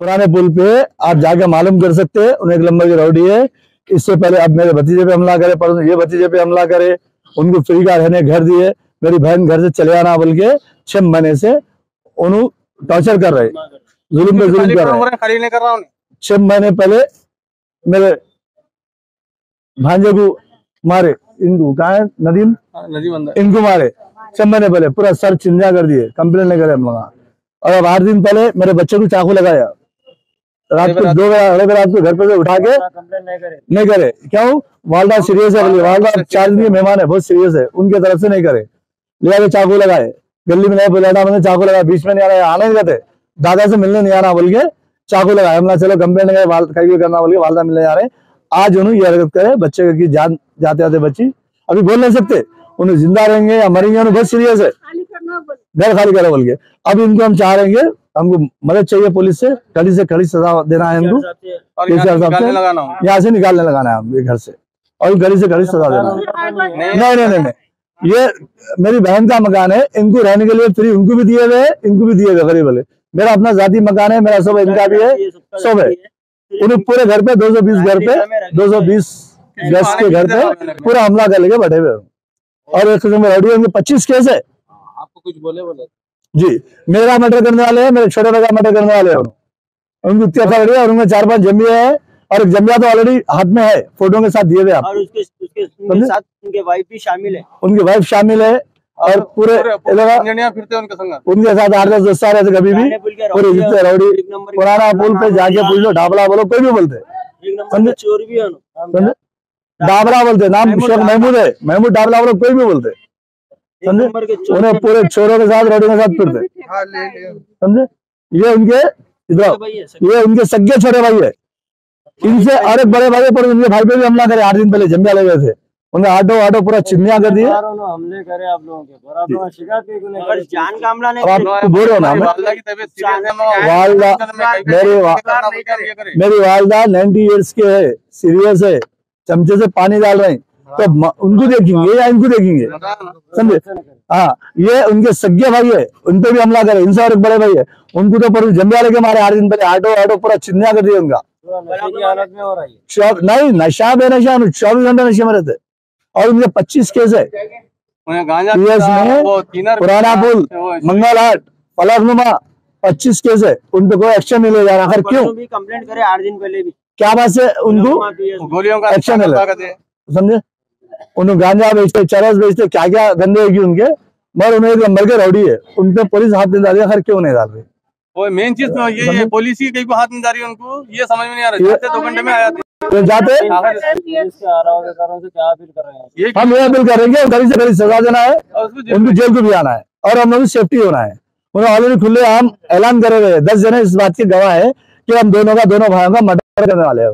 पुराने पुल पे आप जाके मालूम कर सकते हैं उन्हें एक लंबा की रौडी है इससे पहले आप मेरे भतीजे पे हमला करे पर ये भतीजे पे हमला करे उनको फ्री का रहने घर दिए मेरी बहन घर से चले आना बोल के छह महीने से उन्होंने टॉर्चर कर रहे जुल्म पे जुल्म कर रहे हैं। हूँ छह महीने पहले मेरे भांजे को मारे इनको कहा है? नदीम? नदी इनको मारे छह महीने पहले पूरा सर चिंजा कर दिए कंप्लेन नहीं करे हम लोग और अब आठ दिन पहले मेरे बच्चे को चाकू लगाया। रात को दो बजे अड़े रात को घर पे उठा के नहीं करे। नहीं करे। क्यों वालदा सीरियस है बोलिए। वालदा चार दिन के मेहमान है बहुत सीरियस है। उनके तरफ़ से नहीं करे। ले आके चाकू लगाए। गली में नहीं बुलाना मैंने चाकू लगाया बीच में नहीं आ रहा आने नहीं जाते दादा से मिलने नहीं आ रहा बोल के चाकू लगाया हमने चलो कंप्लेन लगाए वाल कहीं भी करना बोल के वालदा मिलने जा रहे आज उन्होंने ये हरकत करे बच्चे की जान जाते जाते बच्ची। अभी बोल नहीं सकते। उन्हें ज़िंदा रहेंगे या मरेंगे उन्हें बहुत सीरियस है। घर खाली करो बोल के। अब इनको हम चाह रहे हैं हमको मदद चाहिए पुलिस से कड़ी से कड़ी सजा देना है ये यहाँ से निकालने लगाना हूँ? यहाँ से निकालने लगाना है हम घर से। और घड़ी से घड़ी सजा देना है। नहीं। नहीं नहीं ये मेरी बहन का मकान है इनको रहने के लिए फ्री उनको भी दिए हुए हैं इनको भी दिए हुए गरीब वाले। मेरा अपना जाति मकान है मेरा सब इनका भी है सब है। उन्हें पूरे घर पे 220 घर पे 220 गैस के घर पे पूरा हमला कर लेके बैठे हुए और एक पच्चीस केस है। आपको कुछ बोले बोले? जी मेरा मर्डर करने वाले हैं मेरे छोटे भाई का मर्डर करने वाले हैं। उनको इतनी अथॉरिटी है और उनमें चार पाँच जमिया है और एक जमिया तो ऑलरेडी हाथ में है फ़ोटो के साथ दिए हुए आप। और उसके उसके उनके साथ उनके वाइफ भी शामिल है। उनकी वाइफ शामिल है और पूरे फिरते उनके संग। उनके साथ आठ दस दस साल थे कभी भी पुराने पूरे जितने रौडी एक नंबर के पुराना पुल पे जाके पूछ लो ढाबला बोलो कोई भी बोलते। चोर भी है डाबरा बोलते नाम महमूद शेख महमूद है महमूद डाबला बोलो कोई भी बोलते। समझे? उन्हें पूरे चोरों के साथ रोडियों के साथ फिरते। समझे? ये उनके इधर है। ये उनके सगे छोटे भाई है। इनसे और एक बड़े भाई पर उनके भाई पे भी हमला करे आठ दिन पहले जमिया ले गए थे। उन्हें आटो आटो पूरा चिन्हिया कर दिए। हमले करे आप लोगों के लोगों शिकायत जान करे, बोल रहे हो ना वालदा है मेरे। मेरी वालदा 90 ईयर्स के है सीरियस है चमचे से पानी डाल रहे। हैं तो उनको देखेंगे या इनको देखेंगे। समझे? हाँ ये उनके सगे भाई है उन पे भी हमला करे इनसे और एक बड़े भाई है। उनको तो पर जमिया लेके मारे आठ दिन पहले आटो आटो पूरा चिन्हिया कर दिया उनका। पूरा नशे की हो है नहीं नशा चौबीस घंटे नशे में रहते। और उनके पच्चीस केस है। पुराना पुल मंगल हाट फलकनुमा पच्चीस केस है। उन पे कोई एक्शन नहीं ले जा रहा आखिर क्यों? कंप्लेंट करे आठ दिन पहले भी। क्या बात है उनको गोलियों का है। समझे? उन्हें गांजा बेचते चरस बेचते क्या क्या गंदे है उनके? मगर उन्हें एक नंबर के रौडी है। उन पे पुलिस हाथ नहीं डाल रही आखिर क्यों नहीं डाल रही? वो मेन चीज़ तो ये है पुलिस ही कहीं को हाथ में जा रही है उनको। ये समझ में नहीं आ रहा जाते दो घंटे में आ जाते तो जाते के के हैं? हम ये अपील करेंगे गली से गली सजा देना है जेल उनको जेल को भी आना है और हम लोग सेफ्टी होना है। उन्होंने ऑलरेडी खुले आम ऐलान करे हुए हैं। दस जने इस बात के गवाह है कि हम दोनों का दोनों भाइयों का मर्डर करने वाले हैं।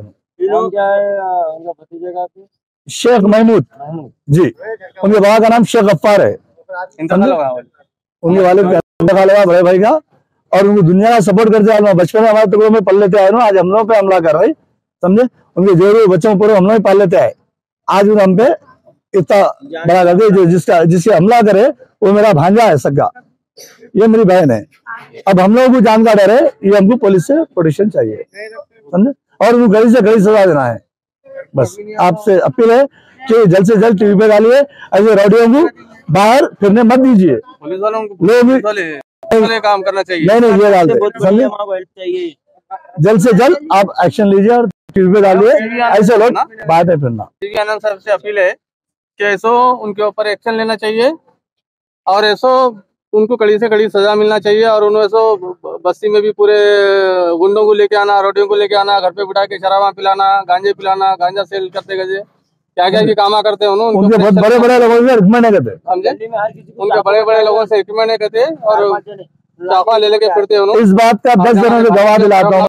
शेख महमूद। जी। उनके बाबा का नाम शेख गफ्फार है। उनके हुआ बड़े भाई का। और उनको दुनिया का सपोर्ट करते आए बचपन में हमारे टुकड़ों में पल लेते आए ना आज हम लोग पे हमला कर रहे समझे? उनके जो भी बच्चों पूरे हम लोग पाल लेते आए। आज उन हम पे इतना बड़ा कर दिया जो जिसका जिससे हमला करे वो मेरा भांजा है सगा ये मेरी बहन है। अब हम लोगों को जान का डर है ये हमको पुलिस से प्रोटेक्शन चाहिए। समझे? और उनको गली से गली सजा देना है। बस आपसे अपील है कि जल्द से जल्द टीवी पे डालिए ऐसे रौडियों को बाहर फिरने मत दीजिए। पुलिस वालों को लोग भी पुलिस वाले पुलिस वाले काम करना चाहिए। नहीं नहीं ये डाल से दे बहुत बड़ी समझे हमारे को हेल्प चाहिए। जल्द से जल्द आप एक्शन लीजिए और टीवी पे डालिए ऐसे लोग बाहर नहीं फिरना। आनंद साहब से अपील है कि ऐसो उनके ऊपर एक्शन लेना चाहिए और ऐसो उनको कड़ी से कड़ी सजा मिलना चाहिए और उन्हें सो बस्ती में भी पूरे गुंडों को लेके आना रोटियों को लेके आना घर पे बिठा के शराबा पिलाना गांजे पिलाना गांजा सेल करते गजे। क्या क्या की कामा करते हैं उन्होंने उनके बहुत बड़े बड़े लोगों से रिकमेंड करते। को उनके बड़े बड़े लोगों से रिकमेंड नहीं करते और चाफा ले लेके फिरते हैं उन्होंने इस बात का दस जनों से गवाह दिलाता हूँ।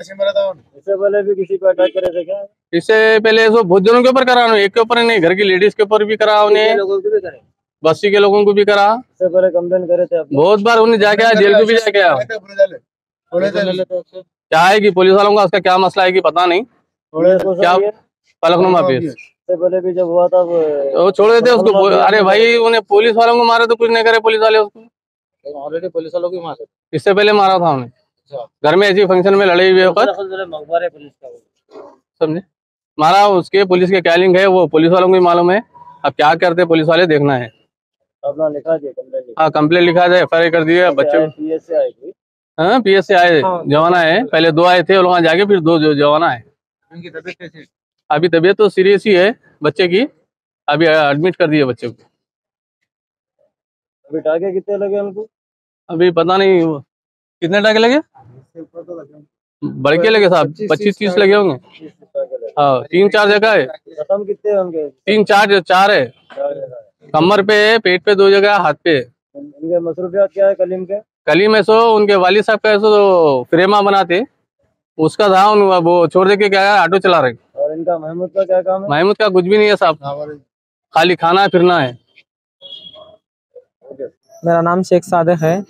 इससे पहले भी किसी को अटैक करे थे क्या? इससे पहले सो बहुत जनों के ऊपर करा एक के ऊपर नहीं घर की लेडीज़ के ऊपर भी करा उन्हें। लोगों की भी करे। बस्ती के लोगों को भी करा। इससे पहले कंप्लेन करे थे बहुत बार उन्हें जाके आया जेल को भी जाके आया। थोड़े तो क्या है कि पुलिस वालों का उसका क्या मसला है कि पता नहीं। क्या फलकनुमा पीस इससे पहले भी जब हुआ था वो तो छोड़ देते उसको अरे भाई उन्हें पुलिस वालों को मारे तो कुछ नहीं करे पुलिस वाले उसको। ऑलरेडी पुलिस वालों को मारे। इससे पहले मारा था उन्हें। घर में ऐसी फ़ंक्शन में लड़े हुए होकर पुलिस समझे? मारा उसके पुलिस के क्या लिंक है? वो पुलिस वालों को ही मालूम है। अब क्या करते पुलिस वाले देखना है। हाँ कंप्लेन लिखा जाए एफ़ कर दिया बच्चे हाँ पी से आए जवाना है। पहले दो आए थे और वहाँ जाके फिर दो जो जवाना है। उनकी तबीयत कैसी अभी तबीयत तो सीरियस ही है बच्चे की। अभी एडमिट कर दिए बच्चे को। अभी टाके कितने लगे उनको? अभी पता नहीं कितने टाके लगे? बड़ के लगे साहब पच्चीस तीस लगे होंगे? हाँ तीन चार जगह है। कितने हैं तीन चार चार है चार है। कमर पे है पेट पे दो जगह हाथ पे है। इनके मसरूफियात क्या है कलीम के? कली में सो उनके वाली साहब का ऐसो तो फ्रेमा बनाते। उसका था उन वो छोड़ दे के क्या है, ऑटो चला रहे और इनका महमूद का क्या काम है? महमूद का कुछ भी नहीं है साहब। खाली खाना है फिरना है। मेरा नाम शेख सादिक है।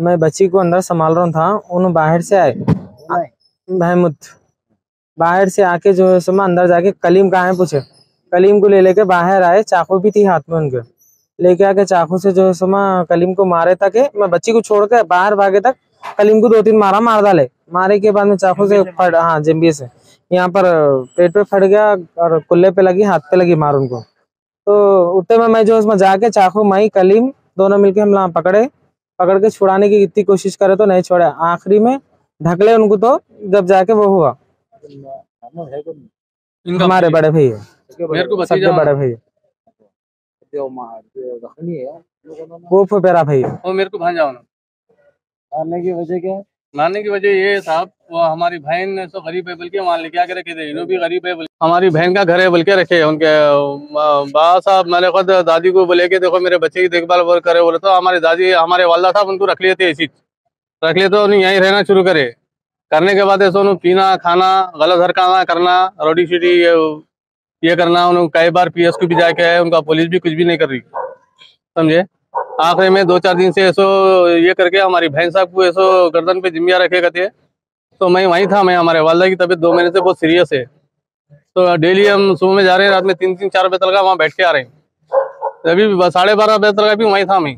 मैं बच्ची को अंदर संभाल रहा था उन बाहर से आए। महमूद बाहर से आके जो है सो मैं अंदर जाके कलीम कहाँ है पूछे? कलीम को ले लेके बाहर आए चाकू भी थी हाथ में उनके। लेके आके चाकू से जो है सो मैं कलीम को मारे तक मैं बच्ची को छोड़ के बाहर भागे तक कलीम को दो तीन मारा मार डाले। मारे के बाद में चाकू से फट हाँ जिम्बी से। यहाँ पर पेट पे फट गया और कुल्ले पे लगी हाथ पे लगी मार उनको। तो उतने में मैं जो उसमें जाके चाकू मई कलीम दोनों मिलके हम पकड़े। पकड़ के छुड़ाने की इतनी कोशिश करे तो नहीं छोड़े। आखिरी में ढकले उनको तो जब जाके वो हुआ। हमारे बड़े भाई मेरे सबके बड़े भाई वो फुफेरा भैया। वो मेरे को भांजा होना मारने की वजह क्या मारने की वजह ये साहब वो हमारी बहन तो गरीब है, बल्कि वहाँ लेके आके रखे थे। इन्हों भी गरीब है, बल्कि हमारी बहन का घर है, बल्कि रखे हैं उनके। बाबा साहब, मैंने खुद दादी को बोले कि देखो, मेरे बच्चे की देखभाल करे, बोले तो हमारी दादी, हमारे वालदा साहब उनको रख लिए थे ऐसी रख लिए तो उन्हें यहीं रहना शुरू करे। करने के बाद ऐसे उन्हें पीना, खाना, गलत हरकाना करना, रोटी शीटी, ये ये करना उन्होंने कई बार पीएस को भी जाके आए, उनका पुलिस भी कुछ भी नहीं कर रही। समझे? आखिर में दो चार दिन से ऐसो ये करके हमारी बहन साहब को ऐसो गर्दन पे जिम्मिया रखे करते तो मैं वहीं था मैं हमारे वालदा की तबीयत दो महीने से बहुत सीरियस है। तो डेली हम सुबह में जा रहे हैं रात में तीन तीन चार बजे तक वहाँ बैठ के आ रहे हैं। अभी भी साढ़े बारह बजे तक भी वहीं था मैं।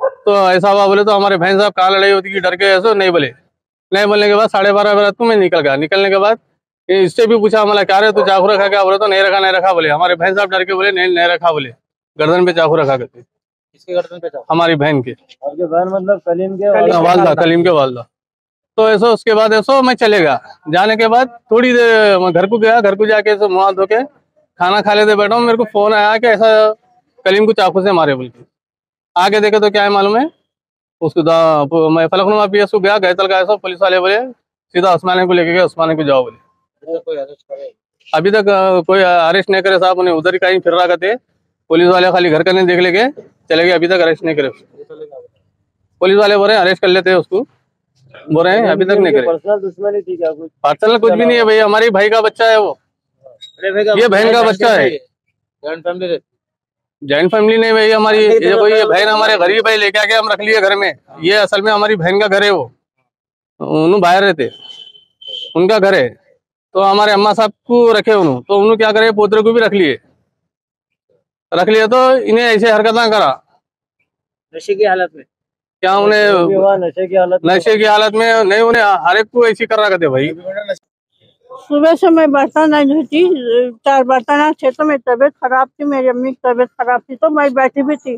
तो ऐसा हुआ बोले तो हमारे बहन साहब कहाँ लड़ाई होती कि डर के ऐसो नहीं बोले। नहीं बोलने के बाद साढ़े बारह बजे तो मैं निकल गया। निकलने के बाद इससे भी पूछा हमारा क्या रहे तू चाकू रखा क्या? बोले तो नहीं रखा नहीं रखा बोले। हमारे बहन साहब डर के बोले नहीं नहीं रखा बोले। गर्दन पे चाकू रखा करते किसके गर्दन पे हमारी बहन के। बहन मतलब कलीम के वालदा कलीम के वालदा। तो ऐसा उसके बाद ऐसा मैं चले गया। जाने के बाद थोड़ी देर मैं घर को गया घर को जाके ऐसे मुँह धो के खाना खा लेते बैठा हूँ। मेरे को फ़ोन आया कि ऐसा कलीम को चाकू से मारे बोल के आगे देखे तो क्या है मालूम है? उसको मैं फलकनुमा पी को गया गैतल का ऐसा पुलिस वाले बोले सीधा उस्माने को लेके गए उस्माने को जाओ बोले। अभी तक कोई अरेस्ट नहीं करे साहब उन्हें उधर ही कहीं फिर रहा करते। पुलिस वाले खाली घर करने देख लेके चले गए अभी तक अरेस्ट नहीं करे। पुलिस वाले बोल अरेस्ट कर लेते हैं उसको। बोल रहे हैं अभी तक नहीं करे। पर्सनल दुश्मनी थी क्या कुछ पर्सनल कुछ भी नहीं है भैया हमारी भाई का बच्चा है वो। ये बहन का बच्चा है। जॉइंट फैमिली जॉइंट फैमिली नहीं भैया हमारी ये कोई ये बहन हमारे गरीब है लेके आके हम रख लिए घर में। ये असल में हमारी बहन का घर है वो। उन्होंने बाहर रहते। उनका घर है। तो हमारे अम्मा साहब को रखे उन्होंने तो उन्होंने क्या करे पोतरे को भी रख लिए। रख लिया तो इन्हें ऐसे हरकत ना करा। नशे की हालत में। क्या उन्हें नशे की हालत नशे की हालत में नहीं उन्हें हर एक को ऐसी कर रहा करते भाई। सुबह से मैं बर्तन नहीं धोती चार बर्तन थे तो मेरी तबीयत खराब थी मेरी अम्मी की तबीयत खराब थी तो मैं बैठी भी थी।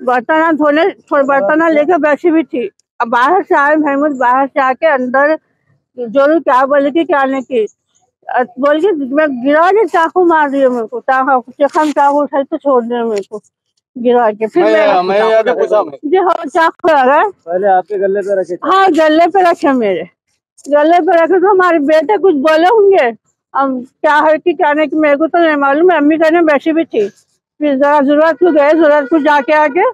बर्तन धोने थोड़े बर्तन लेके बैठी भी थी। अब बाहर से आए महमूद बाहर से आके अंदर जोरू क्या बोले कि क्या नहीं की। बोल के मैं गिरा के चाकू मार दिया मेरे को चाकू चखम चाकू उठाई तो छोड़ दिया मेरे को। गिरा के फिर मैं मैं मैं आके पूछा मैं जी हाँ चाकू लगा पहले आपके गले पे रखे। हाँ गले पे रखे मेरे। गले पे रखे तो हमारे बेटे कुछ बोले होंगे। हम क्या है कि क्या नहीं कि मेरे को तो नहीं मालूम है अम्मी कहने बैठी भी थी। फिर जरा ज़रूरत को गए ज़रूरत को जाके आके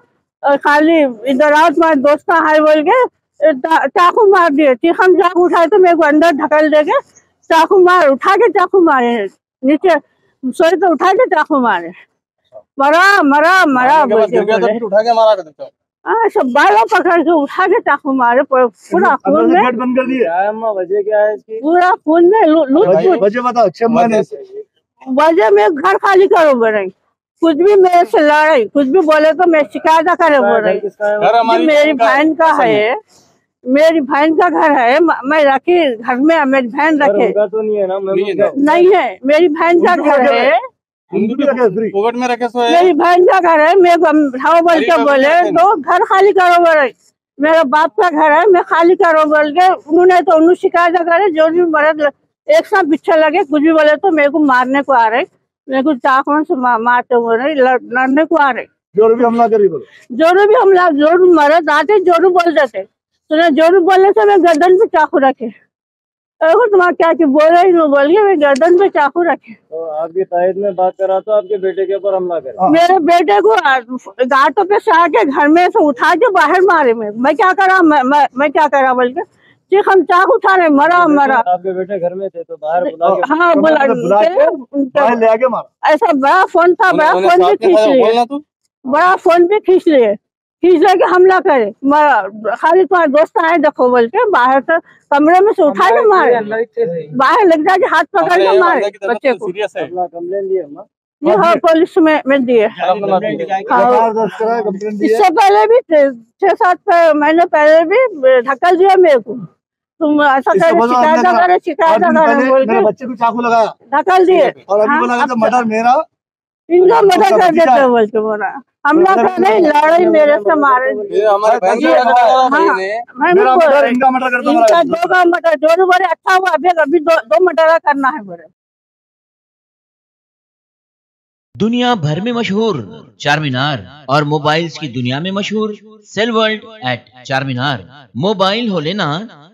और खाली इधर आओ तुम्हारे दोस्त कहाँ है बोल के चाकू मार दिए। तीखम चाकू उठाए तो मेरे को अंदर ढकल दे के चाकू मार उठा के चाकू मारे। नीचे सोए तो उठा के चाकू मारे। मरा मरा मरा मारने बोल के तो फिर उठा के मारा कर देते हो सब बालों पकड़ के उठा के चाकू मारे पूरा खून में बंद कर दिए। अम्मा वजह क्या है इसकी? पूरा खून में लूट वजह लूट वजह बताओ छह महीने वजह में घर खाली करो बोल। रही कुछ भी मेरे से लड़ाई कुछ भी बोले तो मैं शिकायत करे बोल। रही है मेरी बहन का है। मेरी बहन का घर है मैं रखी घर में मेरी बहन रखे। तो नहीं है ना नहीं है मेरी बहन का घर है। में रखे सो मेरी बहन का घर है मैं बोल के बोले तो घर खाली करो बोले। मेरा बाप का घर है मैं खाली करो बोल के उन्होंने तो उन्होंने शिकायत करे जो भी मरद एक साथ पीछे लगे कुछ भी बोले तो मेरे को मारने को आ रहे। मेरे को चाकुओं से मारते हुए रहे लड़ने को आ रहे। ज़ोर भी हमला करी बोलो। जोरू भी हम लोग जोरू मरद आते जोरू बोल देते। तो जोरू बोलने से मैं गर्दन पे चाकू रखे। देखो तुम्हारा क्या कि बोल रही हूँ बोल के मैं गर्दन पे चाकू रखे। तो आपकी तायद में बात करा तो आपके बेटे के ऊपर हमला करे। मेरे बेटे को घाटों पे से आके घर में से उठा के बाहर मारे में। मैं क्या करा मैं मैं, मैं क्या करा बोल के? ठीक हम चाकू उठा रहे मरा मरा। आपके बेटे घर में थे तो बाहर बुला के हाँ बुला बुला ले आके मारा। ऐसा बड़ा फ़ोन था बड़ा फ़ोन भी खींच लिए। बड़ा फ़ोन भी खींच लिए। खींच लेके हमला करे। खाली तुम्हारे दोस्त आए देखो बोल के बाहर से कमरे में से उठा के मारे। बाहर लग जाके हाथ पकड़ के मारे बच्चे को। सीरियस है। दिए ये हाँ पुलिस में में दिए। दिए। हाँ, एफआईआर दर्ज करा कंप्लेंट दी है इससे पहले भी छह सात महीने पहले भी ढकल दिया मेरे को। तुम ऐसा करे शिकायत करे शिकायत करे बोल के। बच्चे को चाकू लगाया ढकल दिए। और अभी हाँ, बोला कि तो मर्डर मेरा इनका मदद कर देते है। बोल के बोला। हमला कर नहीं लड़ाई मेरे से मारे ये हमारे बहन ये- का लड़का हाँ, इनका दो का मटर जोरू बोले अच्छा हुआ। अभी अभी दो, दो मटरा करना है बोले। दुनिया भर में मशहूर चारमीनार और मोबाइल्स की दुनिया में मशहूर Cell World at Charminar. Mobile हो लेना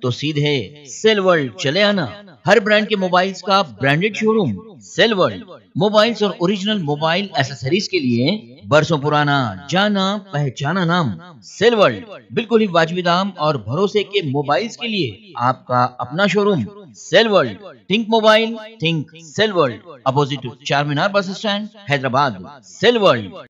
तो सीधे सेल वर्ल्ड चले आना। हर ब्रांड के मोबाइल्स का branded showroom Cell World mobiles और ओरिजिनल मोबाइल एसेसरीज के लिए बरसों पुराना जाना पहचाना नाम सेल वर्ल्ड बिल्कुल ही वाजबी दाम और भरोसे के मोबाइल्स के लिए आपका अपना showroom Cell World think mobile think Cell World opposite Charminar bus stand Hyderabad cell world